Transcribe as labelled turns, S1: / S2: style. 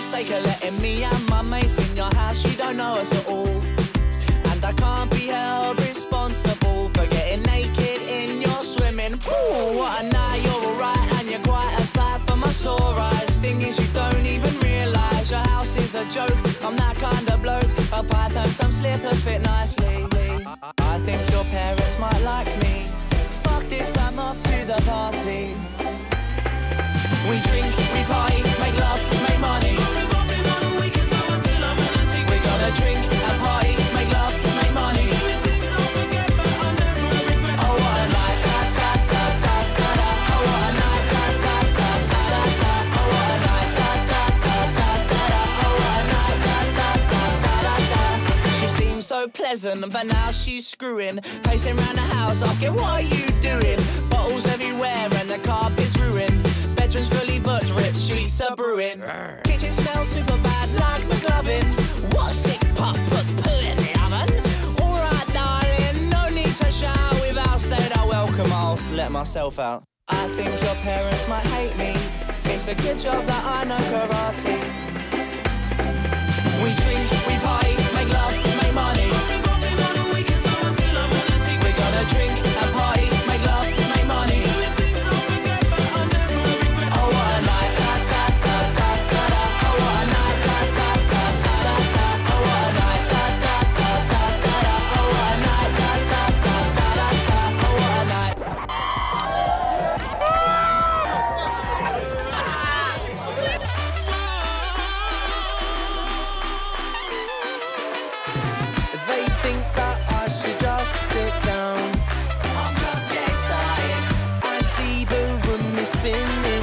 S1: mistake of letting me and my mates in your house. You don't know us at all. And I can't be held responsible for getting naked in your swimming pool. What a night, you're alright, and you're quite a sight for my sore eyes. Thing is, you don't even realise your house is a joke. I'm that kind of bloke. A pipe and some slippers fit nicely. I think your parents might like me. Fuck this, I'm off to the party. We drink, we party, so pleasant, but now she's screwing. Pacing round the house, asking, What are you doing? Bottles everywhere, and the carpet's ruined. Bedroom's fully booked, ripped streets are brewing. Kitchen smells super bad, like McLovin. What sick pup puts poo in the oven? Alright, darling, no need to shout. Without stayed, I welcome, I'll let myself out. I think your parents might hate me. It's a good job that I know karate. me spinning.